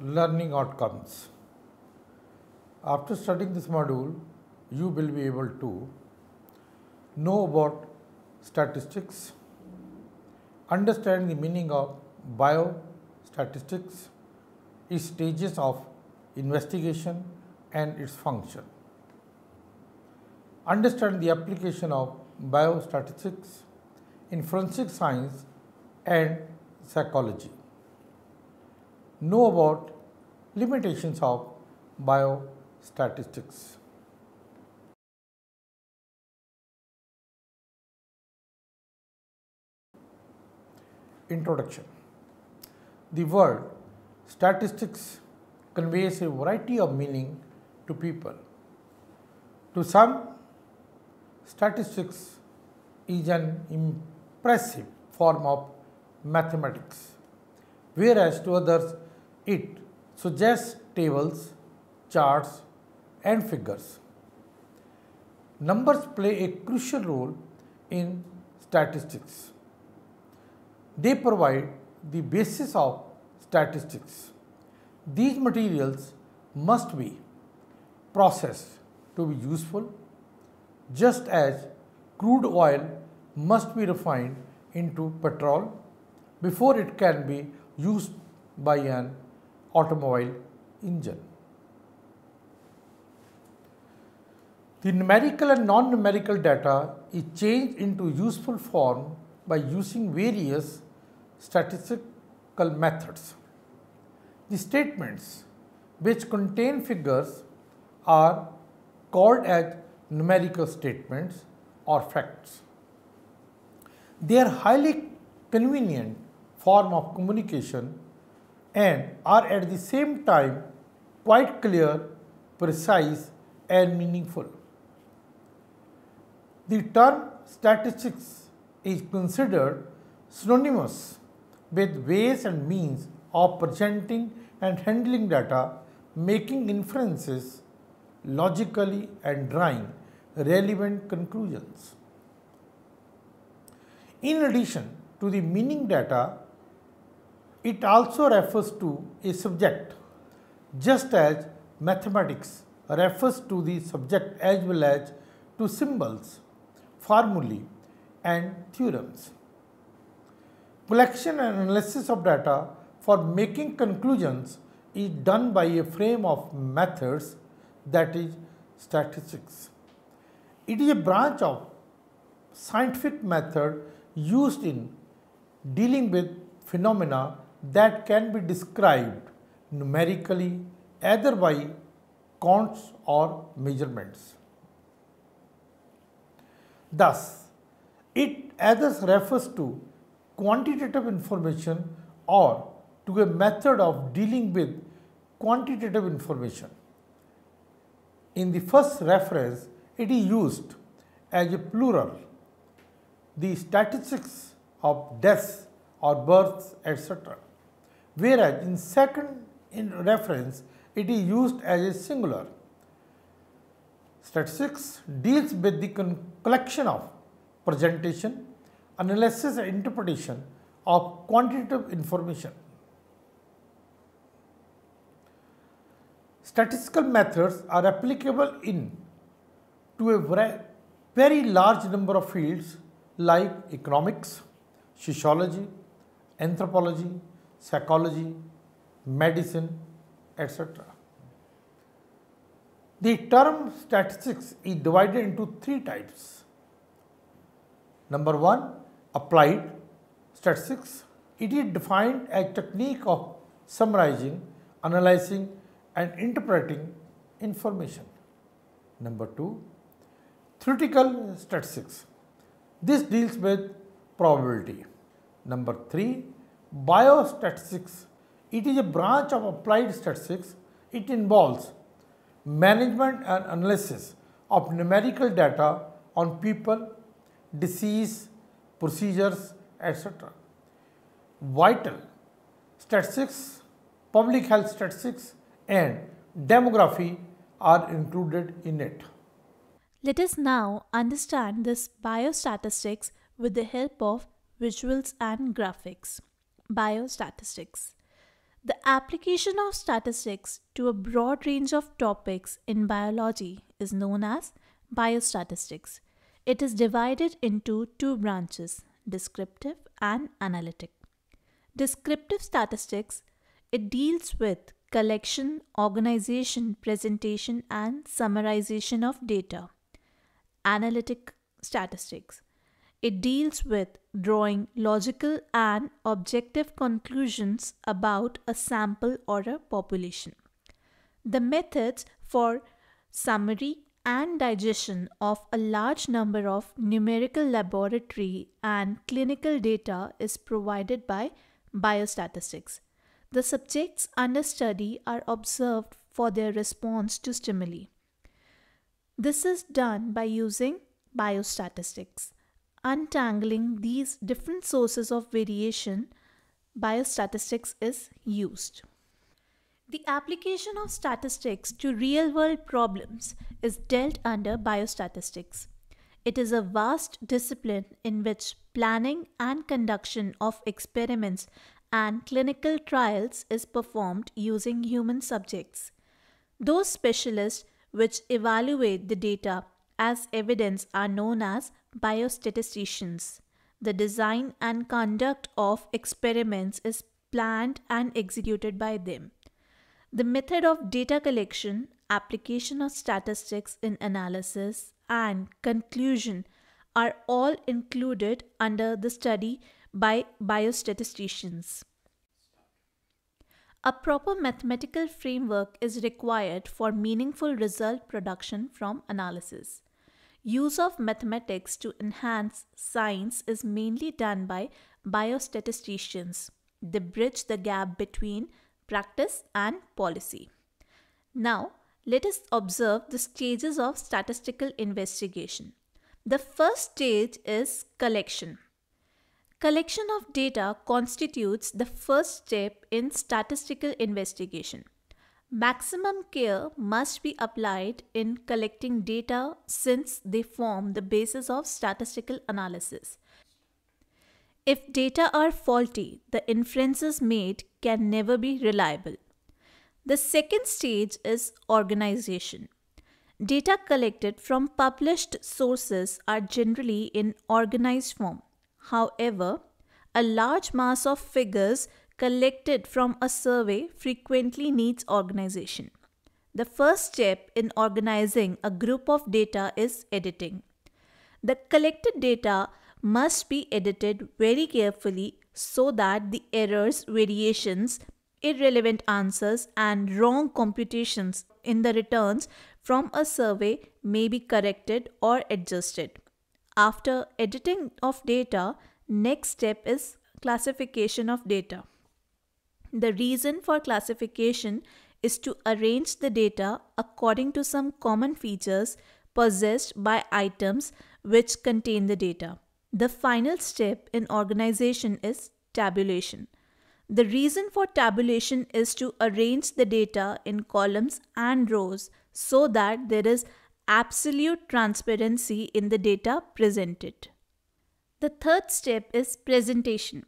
learning outcomes. After studying this module, you will be able to know about statistics, understand the meaning of biostatistics, its stages of investigation and its function. Understand the application of biostatistics in forensic science and psychology. Know about limitations of biostatistics. Introduction The word statistics conveys a variety of meaning to people. To some, statistics is an impressive form of mathematics, whereas to others it suggests tables, charts, and figures. Numbers play a crucial role in statistics. They provide the basis of statistics. These materials must be processed to be useful, just as crude oil must be refined into petrol before it can be used by an automobile engine. The numerical and non-numerical data is changed into useful form by using various statistical methods. The statements which contain figures are called as numerical statements or facts. They are highly convenient form of communication and are at the same time quite clear, precise and meaningful. The term statistics is considered synonymous with ways and means of presenting and handling data, making inferences logically and drawing relevant conclusions. In addition to the meaning data, it also refers to a subject, just as mathematics refers to the subject as well as to symbols, formulae and theorems. Collection and analysis of data for making conclusions is done by a frame of methods that is statistics. It is a branch of scientific method used in dealing with phenomena that can be described numerically either by counts or measurements. Thus, it either refers to quantitative information or to a method of dealing with quantitative information. In the first reference, it is used as a plural. The statistics of deaths or births, etc. Whereas in second in reference, it is used as a singular. Statistics deals with the collection of presentation, analysis and interpretation of quantitative information. Statistical methods are applicable in to a very large number of fields like economics, sociology, anthropology, psychology, medicine, etc. The term statistics is divided into three types. Number one, applied statistics. It is defined as technique of summarizing, analyzing and interpreting information. Number two, theoretical statistics. This deals with probability. Number three, biostatistics. It is a branch of applied statistics. It involves management and analysis of numerical data on people, disease, procedures, etc. Vital statistics, public health statistics and demography are included in it. Let us now understand this biostatistics with the help of visuals and graphics. Biostatistics. The application of statistics to a broad range of topics in biology is known as biostatistics. It is divided into two branches, descriptive and analytic. Descriptive statistics it deals with collection, organization, presentation and summarization of data. Analytic statistics it deals with drawing logical and objective conclusions about a sample or a population. The methods for summary and digestion of a large number of numerical laboratory and clinical data is provided by biostatistics. The subjects under study are observed for their response to stimuli. This is done by using biostatistics untangling these different sources of variation, biostatistics is used. The application of statistics to real world problems is dealt under biostatistics. It is a vast discipline in which planning and conduction of experiments and clinical trials is performed using human subjects. Those specialists which evaluate the data as evidence are known as biostatisticians. The design and conduct of experiments is planned and executed by them. The method of data collection, application of statistics in analysis, and conclusion are all included under the study by biostatisticians. A proper mathematical framework is required for meaningful result production from analysis. Use of mathematics to enhance science is mainly done by biostatisticians. They bridge the gap between practice and policy. Now, let us observe the stages of statistical investigation. The first stage is collection. Collection of data constitutes the first step in statistical investigation. Maximum care must be applied in collecting data since they form the basis of statistical analysis. If data are faulty, the inferences made can never be reliable. The second stage is organization. Data collected from published sources are generally in organized form. However, a large mass of figures collected from a survey frequently needs organization. The first step in organizing a group of data is editing. The collected data must be edited very carefully so that the errors, variations, irrelevant answers, and wrong computations in the returns from a survey may be corrected or adjusted. After editing of data, next step is classification of data. The reason for classification is to arrange the data according to some common features possessed by items which contain the data. The final step in organization is tabulation. The reason for tabulation is to arrange the data in columns and rows so that there is absolute transparency in the data presented. The third step is presentation.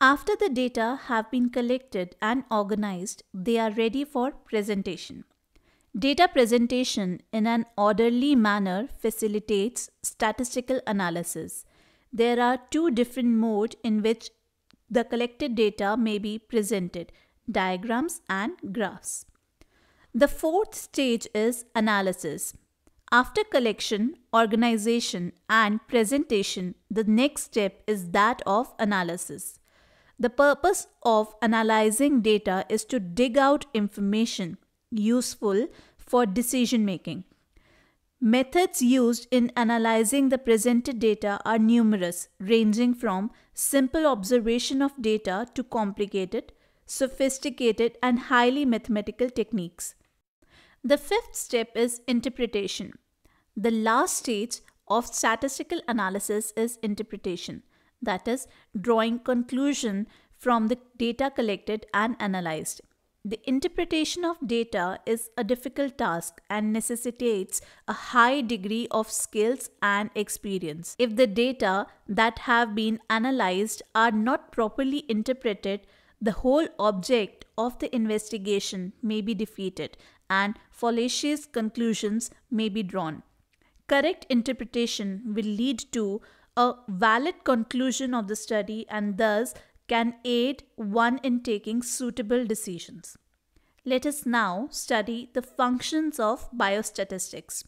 After the data have been collected and organized, they are ready for presentation. Data presentation in an orderly manner facilitates statistical analysis. There are two different modes in which the collected data may be presented diagrams and graphs. The fourth stage is analysis. After collection, organization, and presentation, the next step is that of analysis. The purpose of analyzing data is to dig out information useful for decision making. Methods used in analyzing the presented data are numerous, ranging from simple observation of data to complicated, sophisticated, and highly mathematical techniques. The fifth step is interpretation. The last stage of statistical analysis is interpretation that is, drawing conclusion from the data collected and analyzed. The interpretation of data is a difficult task and necessitates a high degree of skills and experience. If the data that have been analyzed are not properly interpreted, the whole object of the investigation may be defeated and fallacious conclusions may be drawn. Correct interpretation will lead to a valid conclusion of the study and thus can aid one in taking suitable decisions. Let us now study the functions of biostatistics.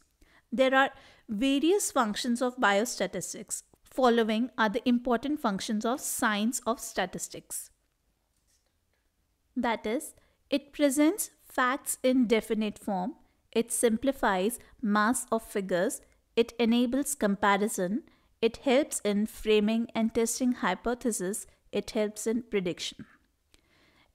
There are various functions of biostatistics. Following are the important functions of science of statistics. That is, it presents facts in definite form, it simplifies mass of figures, it enables comparison, it helps in framing and testing hypotheses, it helps in prediction.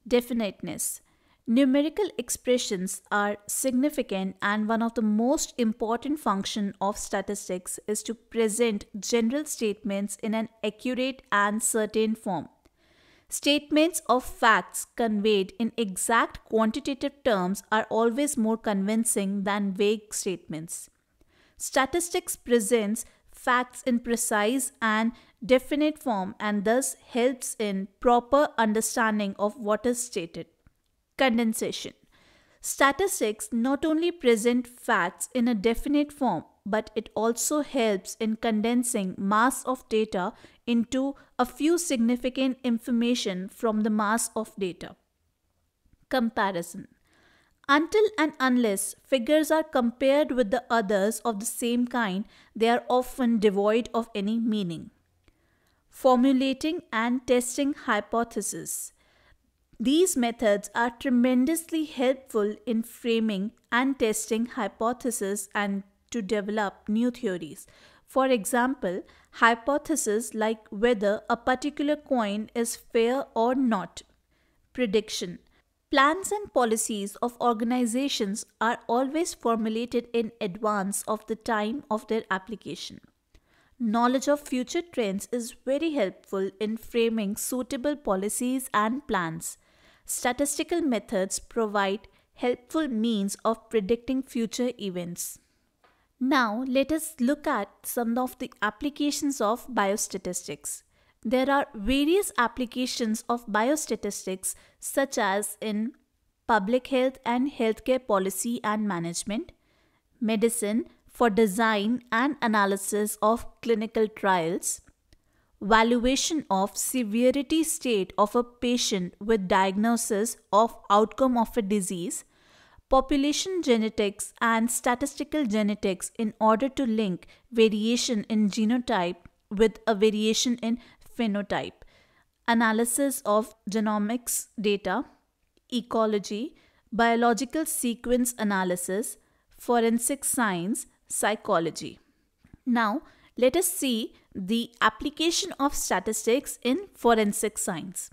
Definiteness. Numerical expressions are significant and one of the most important function of statistics is to present general statements in an accurate and certain form. Statements of facts conveyed in exact quantitative terms are always more convincing than vague statements. Statistics presents facts in precise and definite form and thus helps in proper understanding of what is stated. Condensation Statistics not only present facts in a definite form but it also helps in condensing mass of data into a few significant information from the mass of data. Comparison Until and unless figures are compared with the others of the same kind, they are often devoid of any meaning. Formulating and testing hypotheses. These methods are tremendously helpful in framing and testing hypotheses and to develop new theories. For example, hypotheses like whether a particular coin is fair or not. Prediction Plans and policies of organizations are always formulated in advance of the time of their application. Knowledge of future trends is very helpful in framing suitable policies and plans. Statistical methods provide helpful means of predicting future events. Now, let us look at some of the applications of biostatistics. There are various applications of biostatistics, such as in public health and healthcare policy and management, medicine for design and analysis of clinical trials, valuation of severity state of a patient with diagnosis of outcome of a disease, population genetics and statistical genetics in order to link variation in genotype with a variation in phenotype, analysis of genomics data, ecology, biological sequence analysis, forensic science, psychology. Now, let us see the application of statistics in forensic science.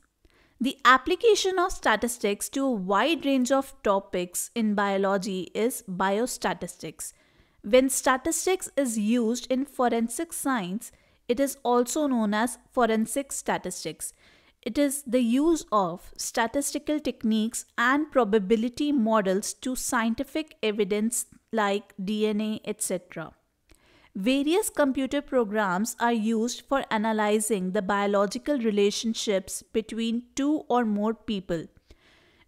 The application of statistics to a wide range of topics in biology is biostatistics. When statistics is used in forensic science, it is also known as forensic statistics. It is the use of statistical techniques and probability models to scientific evidence like DNA, etc. Various computer programs are used for analyzing the biological relationships between two or more people.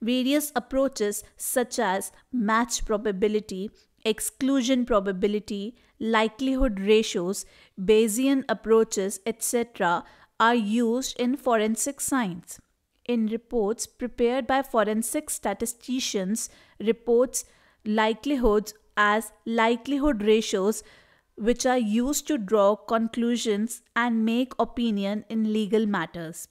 Various approaches such as match probability, exclusion probability, likelihood ratios, Bayesian approaches, etc., are used in forensic science. In reports prepared by forensic statisticians, reports likelihoods as likelihood ratios which are used to draw conclusions and make opinion in legal matters.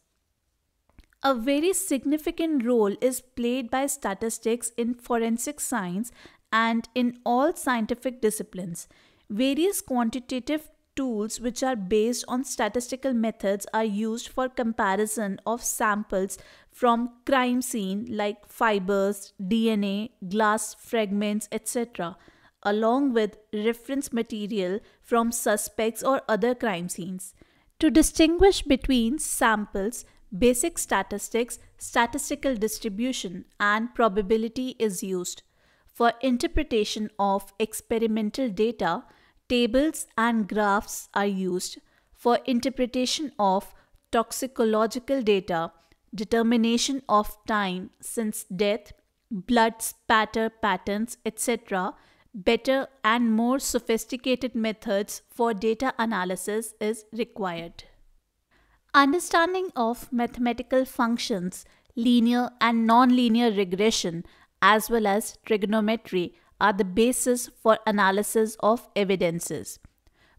A very significant role is played by statistics in forensic science and in all scientific disciplines. Various quantitative tools which are based on statistical methods are used for comparison of samples from crime scene like fibers, DNA, glass fragments, etc along with reference material from suspects or other crime scenes. To distinguish between samples, basic statistics, statistical distribution, and probability is used. For interpretation of experimental data, tables and graphs are used. For interpretation of toxicological data, determination of time since death, blood spatter patterns, etc., better and more sophisticated methods for data analysis is required. Understanding of mathematical functions, linear and nonlinear regression, as well as trigonometry are the basis for analysis of evidences.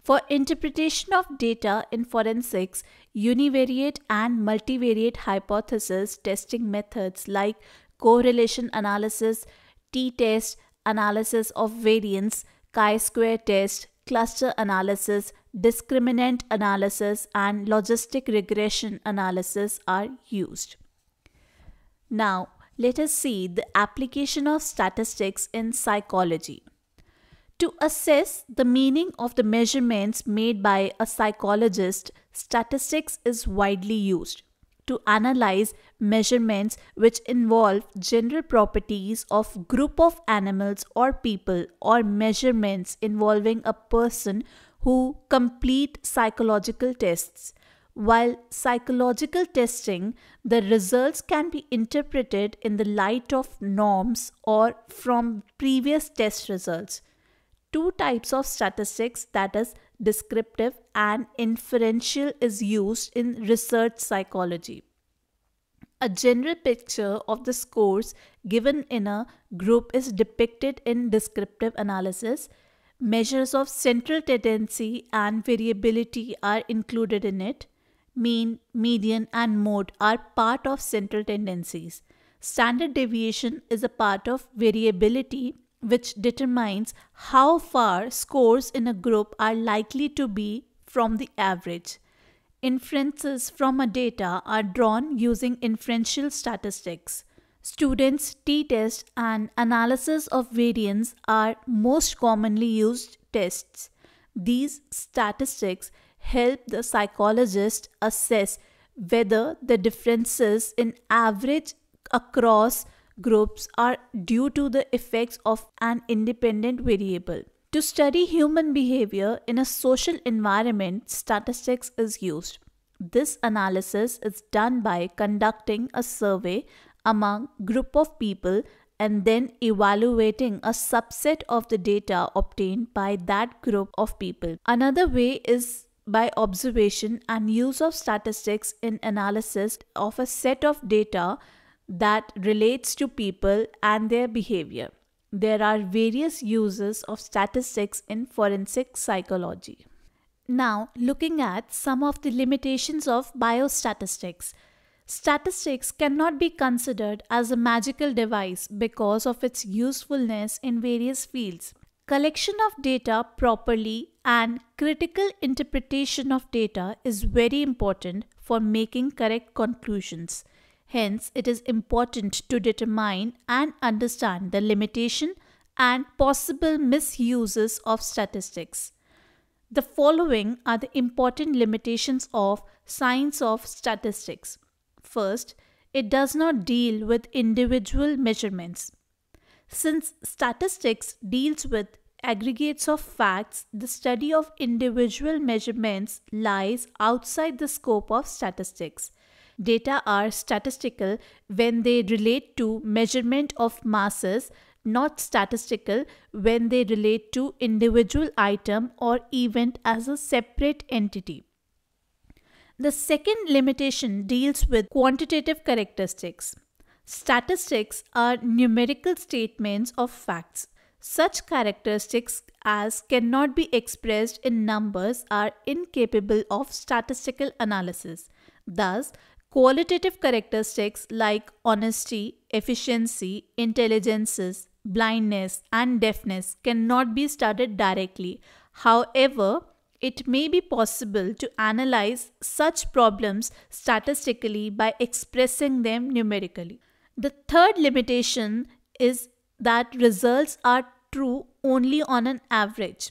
For interpretation of data in forensics, univariate and multivariate hypothesis testing methods like correlation analysis, t-test, analysis of variance, chi-square test, cluster analysis, discriminant analysis, and logistic regression analysis are used. Now, let us see the application of statistics in psychology. To assess the meaning of the measurements made by a psychologist, statistics is widely used to analyze measurements which involve general properties of group of animals or people or measurements involving a person who complete psychological tests while psychological testing the results can be interpreted in the light of norms or from previous test results two types of statistics that is descriptive and inferential is used in research psychology. A general picture of the scores given in a group is depicted in descriptive analysis. Measures of central tendency and variability are included in it. Mean, median, and mode are part of central tendencies. Standard deviation is a part of variability which determines how far scores in a group are likely to be from the average. Inferences from a data are drawn using inferential statistics. Students' t-test and analysis of variance are most commonly used tests. These statistics help the psychologist assess whether the differences in average across groups are due to the effects of an independent variable. To study human behavior in a social environment, statistics is used. This analysis is done by conducting a survey among group of people and then evaluating a subset of the data obtained by that group of people. Another way is by observation and use of statistics in analysis of a set of data that relates to people and their behavior. There are various uses of statistics in forensic psychology. Now, looking at some of the limitations of biostatistics. Statistics cannot be considered as a magical device because of its usefulness in various fields. Collection of data properly and critical interpretation of data is very important for making correct conclusions. Hence, it is important to determine and understand the limitation and possible misuses of statistics. The following are the important limitations of science of statistics. First, it does not deal with individual measurements. Since statistics deals with aggregates of facts, the study of individual measurements lies outside the scope of statistics. Data are statistical when they relate to measurement of masses, not statistical when they relate to individual item or event as a separate entity. The second limitation deals with quantitative characteristics. Statistics are numerical statements of facts. Such characteristics as cannot be expressed in numbers are incapable of statistical analysis. Thus, Qualitative characteristics like honesty, efficiency, intelligences, blindness, and deafness cannot be studied directly. However, it may be possible to analyze such problems statistically by expressing them numerically. The third limitation is that results are true only on an average.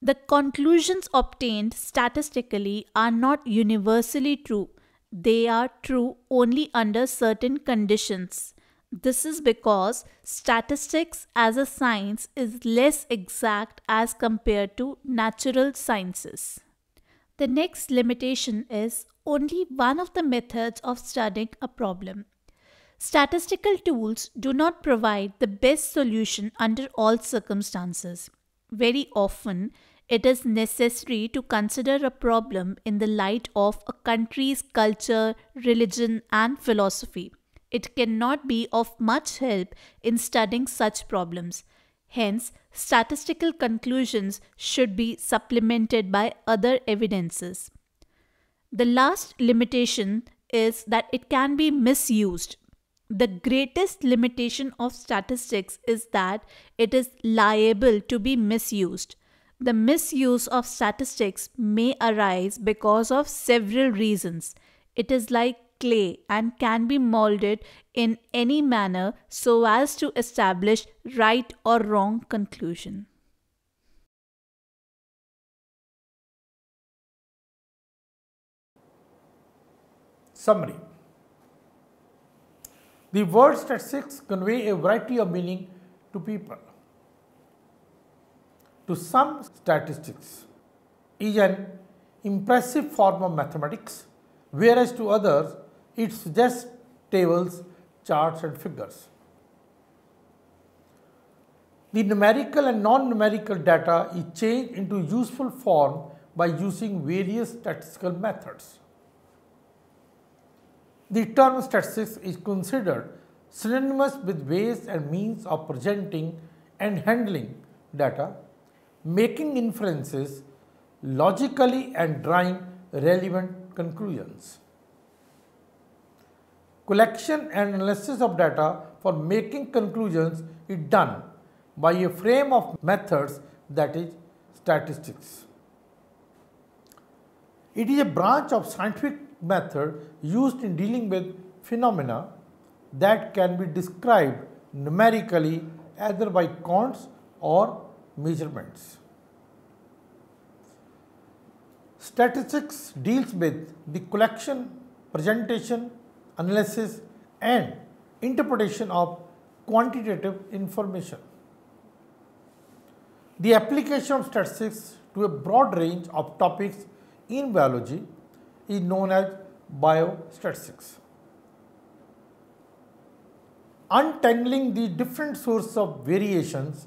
The conclusions obtained statistically are not universally true they are true only under certain conditions. This is because statistics as a science is less exact as compared to natural sciences. The next limitation is only one of the methods of studying a problem. Statistical tools do not provide the best solution under all circumstances. Very often, it is necessary to consider a problem in the light of a country's culture, religion, and philosophy. It cannot be of much help in studying such problems. Hence, statistical conclusions should be supplemented by other evidences. The last limitation is that it can be misused. The greatest limitation of statistics is that it is liable to be misused. The misuse of statistics may arise because of several reasons. It is like clay and can be molded in any manner so as to establish right or wrong conclusion. Summary The word statistics convey a variety of meaning to people. To some, statistics is an impressive form of mathematics, whereas to others, it suggests tables, charts, and figures. The numerical and non-numerical data is changed into useful form by using various statistical methods. The term statistics is considered synonymous with ways and means of presenting and handling data, making inferences logically and drawing relevant conclusions. Collection and analysis of data for making conclusions is done by a frame of methods that is statistics. It is a branch of scientific method used in dealing with phenomena that can be described numerically either by counts or measurements. Statistics deals with the collection, presentation, analysis and interpretation of quantitative information. The application of statistics to a broad range of topics in biology is known as biostatistics. Untangling the different sources of variations,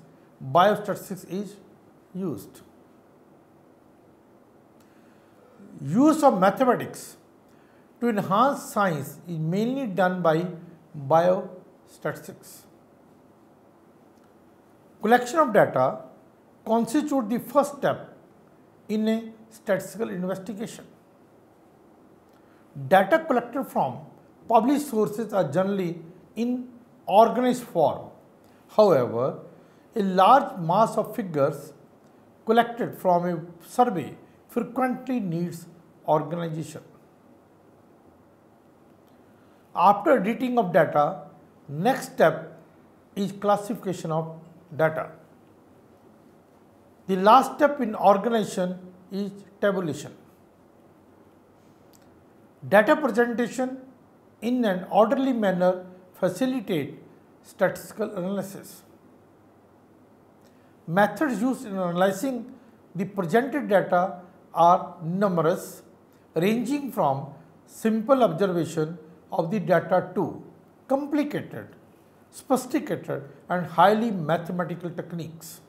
biostatistics is used. Use of mathematics to enhance science is mainly done by biostatistics. Collection of data constitute the first step in a statistical investigation. Data collected from published sources are generally in organized form. However, a large mass of figures collected from a survey frequently needs organization. After editing of data, next step is classification of data. The last step in organization is tabulation. Data presentation in an orderly manner facilitate statistical analysis. Methods used in analyzing the presented data are numerous ranging from simple observation of the data to complicated, sophisticated and highly mathematical techniques.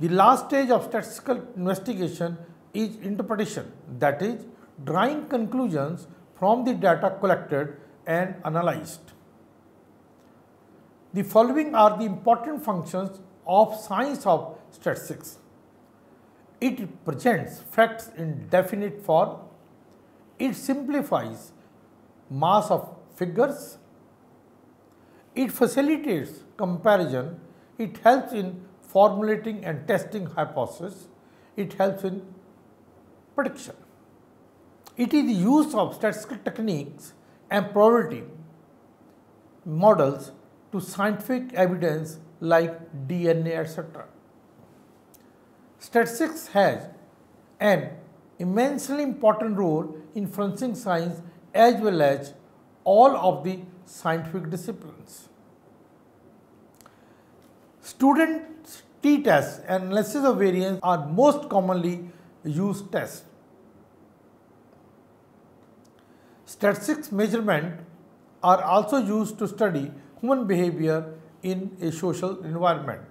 The last stage of statistical investigation is interpretation that is drawing conclusions from the data collected and analyzed. The following are the important functions of science of statistics. It presents facts in definite form. It simplifies mass of figures. It facilitates comparison. It helps in formulating and testing hypotheses. It helps in prediction. It is the use of statistical techniques and probability models to scientific evidence like DNA etc. Statistics has an immensely important role in influencing science as well as all of the scientific disciplines. Students t-tests and analysis of variance are most commonly used test. Statistics measurement are also used to study human behavior in a social environment.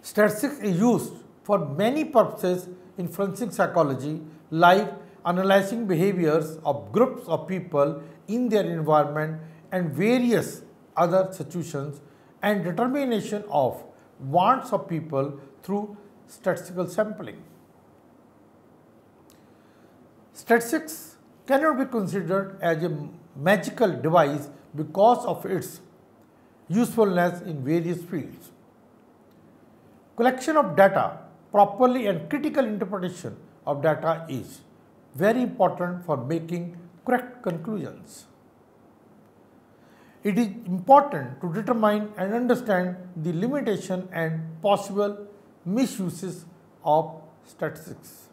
Statistics is used for many purposes in forensic psychology like analyzing behaviors of groups of people in their environment and various other situations and determination of wants of people through statistical sampling. Statistics cannot be considered as a magical device because of its usefulness in various fields. Collection of data, properly and critical interpretation of data is very important for making correct conclusions. It is important to determine and understand the limitation and possible misuses of statistics.